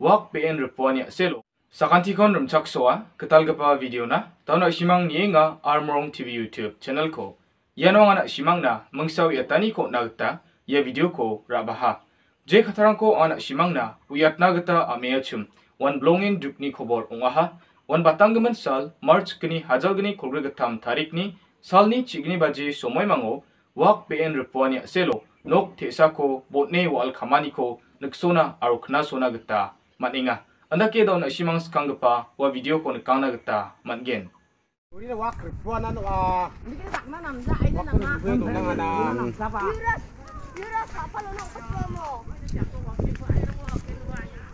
repuania selo. Sakantikon rumchak soa, ketalgapa video na, tauna simang nienga Armorong TV YouTube channel ko. Yanong anak simang na, mengsaw yatani ko nagta, ya video ko rabaha. Je katarang ko anak simang na, uyat nagta ameachum, wan blongin dukni kobor ungaha, wan batanggaman sal, March kini hajal gani kulregatam tarik ni, sal ni chigni baji somoy mango, wak PN repuania selo, nok tesa ko, botne wal kamani ko, nagsona aro knasona gata, matinga. anda ke don simang skang gepa wa video kon kang na matgen. Yuras yuras apa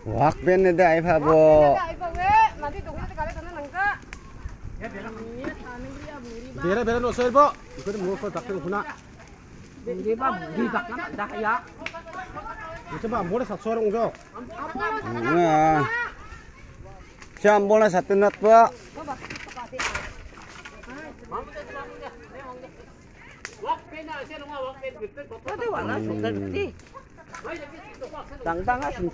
Wak ben ne apa pha bo. dai pha we mati tu ni kale ya bela ni thaning ri a buri bo ko dak tu kuna buri ba ya coba boleh pak asin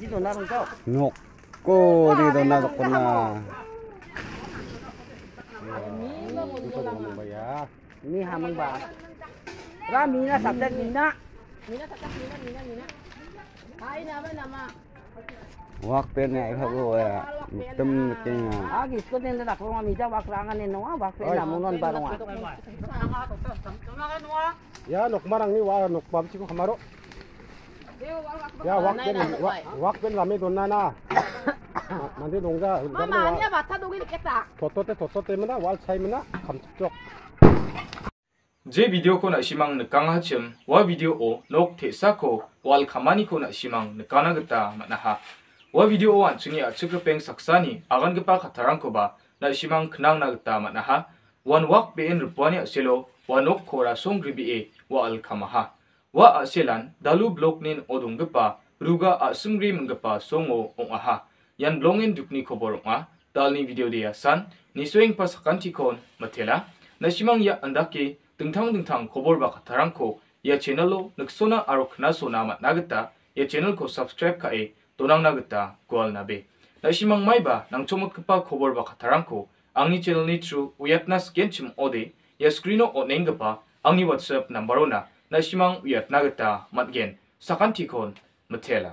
Ini hamang ba? Ra mina mina. Mina mina mina mina. Wak pen ya ibu gue ya, tem kayaknya. Ah, gitu nih udah aku nggak bisa wak rangan ini wak pen namun non barang wak. Ya, nuk marang nih wak, nuk bab ciku kamaro. Ya, wak pen, wak pen lami dona na. Nanti dongga. Mama, ini bata dogi diketa. Toto te toto te mana, wal cai mana, kamcok. 제 비디오 코나 시망 늑강 하침 와 비디오 오녹 테사코 wal kamani ko na simang nakana gata manaha. Wa video o anchungi achukpeng saksani agan gapa katarang ko ba na simang knang na gata manaha. Wan wak ben rupuani selo wa nok khora songribi e wa al kamaha wa aselan dalu blok nin odung gapa ruga asungri menggapa songo ong aha yan blongin dukni kobor ong dalni video dia san nisweng pasakanti kon matela. Na simang ya andake dingtang dingtang kobor ba katarangko ya यह channel नक्सोना और खना सोना मत नागता यह चैनल को सब्सक्राइब करे तो नंग नागता गोल नाबे नसिमंग माइबा नंगचोमकपा खबर को। खतरंगको आंनि चैनलनि थ्रू, उयातना स्केनचिम ओदे यह स्क्रीनो ओनेंगपा आंनि व्हाट्सएप नंबरोना नसिमंग उयातना गता मतगेन साखान्थिखोन मथेला।